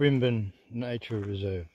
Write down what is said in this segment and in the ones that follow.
Brimbin Nature Reserve.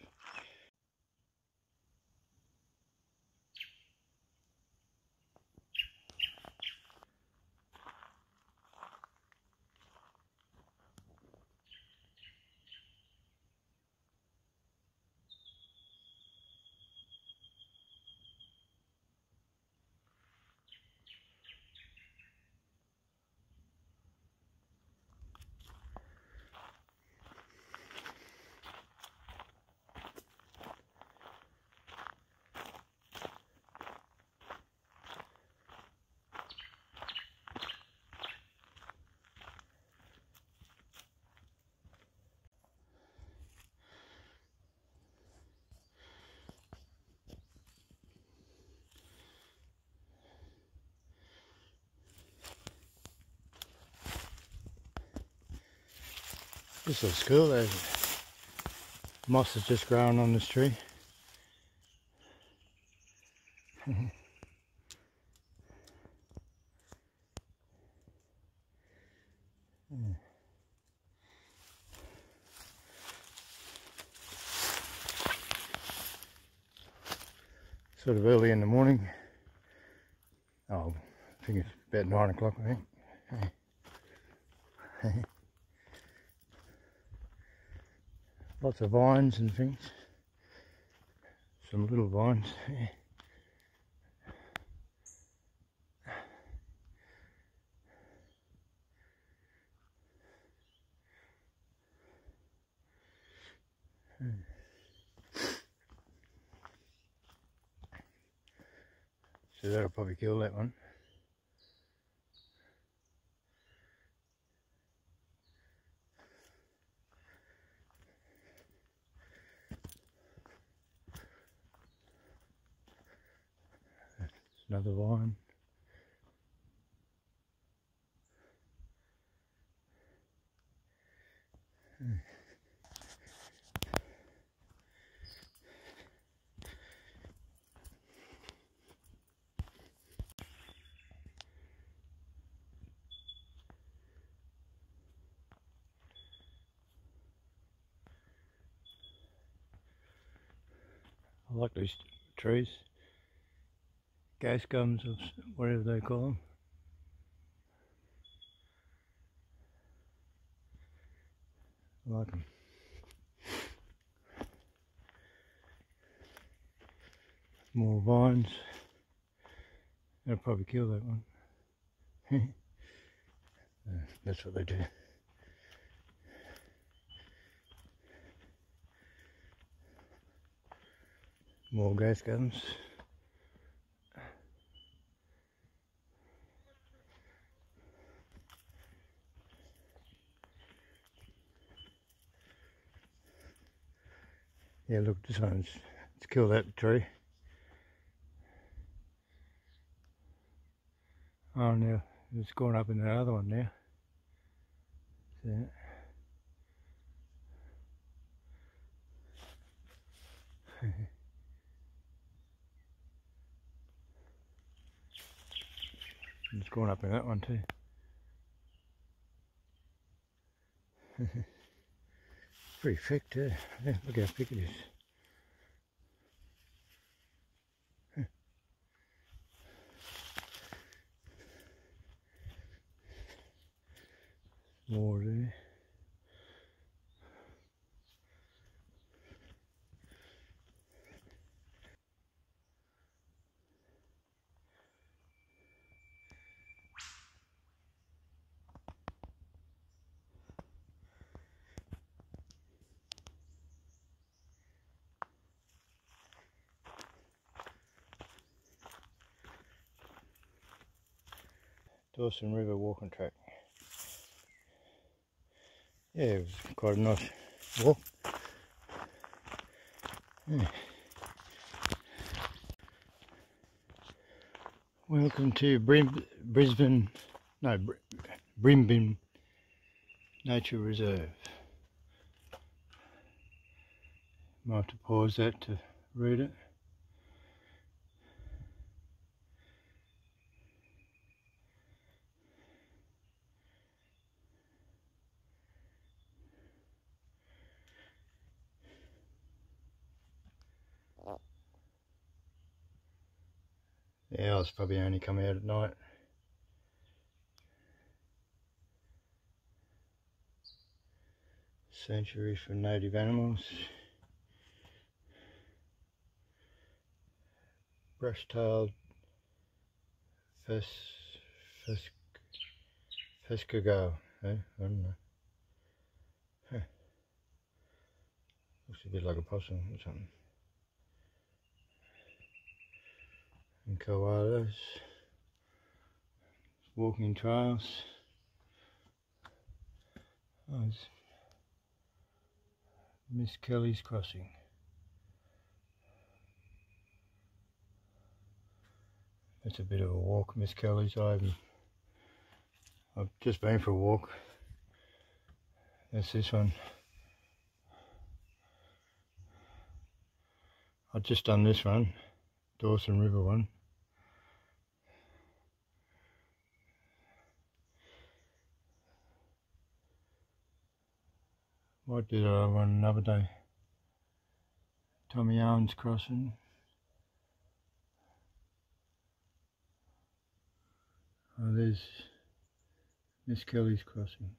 This looks cool. There's moss is just growing on this tree. sort of early in the morning. Oh, I think it's about nine o'clock, I think. Lots of vines and things. Some little vines. Yeah. Hmm. So that'll probably kill that one. Another vine. I like these trees gas gums or whatever they call them. I like them. More vines. They'll probably kill that one. uh, that's what they do. More gas gums. Yeah, look, this one's, let's kill that tree. Oh, now it's going up in that other one now. See it? it's going up in that one too. pretty thick too. Yeah, look how thick it is. More there. Dawson River walking track. Yeah, it was quite a nice walk. Yeah. Welcome to Brim Brimbin, no, Br Brimbin Nature Reserve. Might have to pause that to read it. Probably only come out at night. Sanctuary for native animals. Brush-tailed Fes, Fes, Fescago, eh? I don't know. Huh. Looks a bit like a possum or something. And koalas. Walking trails. Oh, Miss Kelly's Crossing. It's a bit of a walk, Miss Kelly's. I've, I've just been for a walk. That's this one. I've just done this one, Dawson River one. Might do that one another day. Tommy Owens crossing. Oh, there's Miss Kelly's crossing.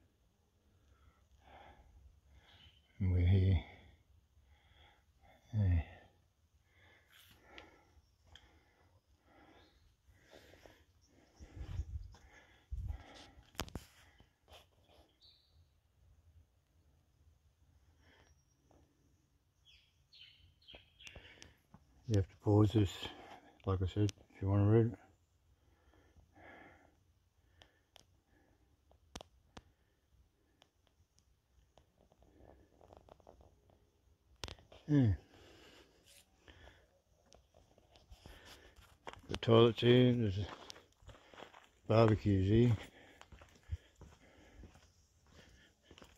And we're here. Yeah. Pause this, like I said, if you want to read it. Yeah. The toilets here, there's barbecues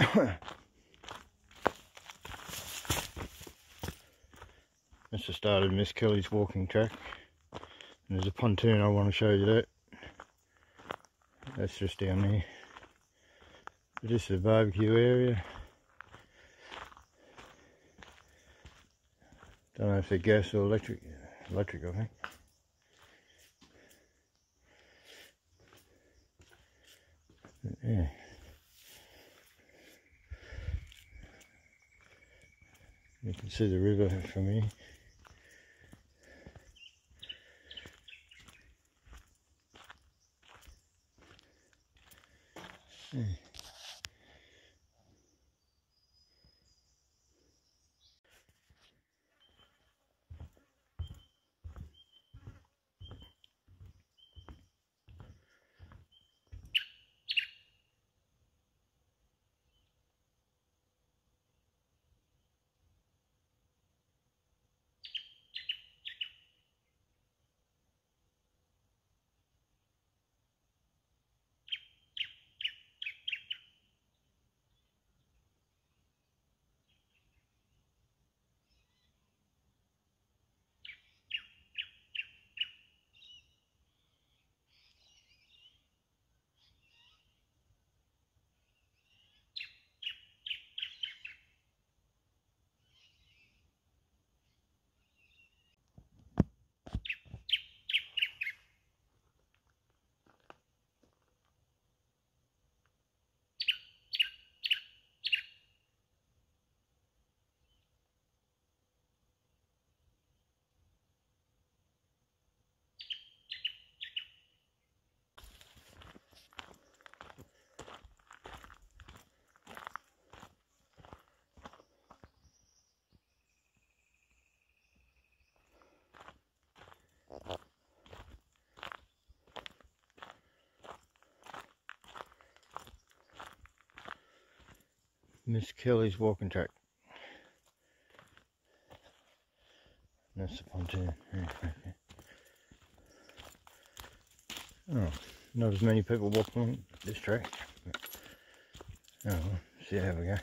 here. That's the start of Miss Kelly's walking track. And there's a pontoon, I want to show you that. That's just down there. But this is a barbecue area. Don't know if they're gas or electric. Electric, I think. yeah. You can see the river from here. Yeah. Miss Kelly's walking track. That's the pontoon. Oh, not as many people walking on this track. Oh, see how we go.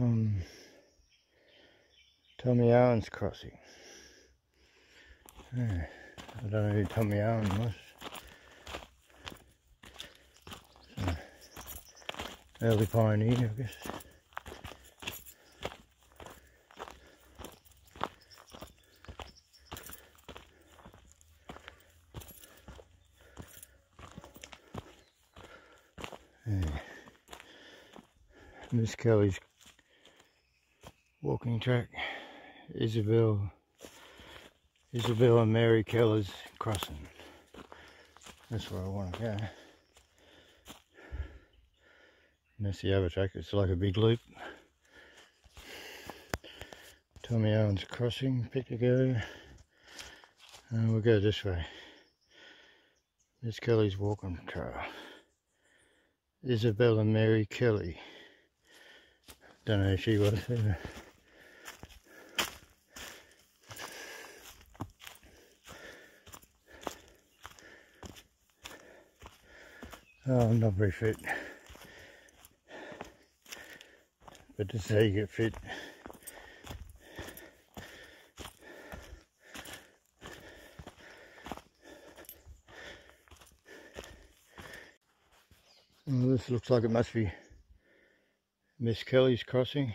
Tom Tommy Owens crossing. Yeah, I don't know who Tommy Owens was. So, early pioneer, I guess. Miss Kelly's walking track. Isabel, Isabel and Mary Keller's crossing. That's where I want to go. And that's the other track. It's like a big loop. Tommy Owens crossing, pick to go. And we'll go this way. Miss Kelly's walking trail. Isabel and Mary Kelly. Don't know if she was Oh, I'm not very fit. But to say you get fit. Well, this looks like it must be Miss Kelly's crossing.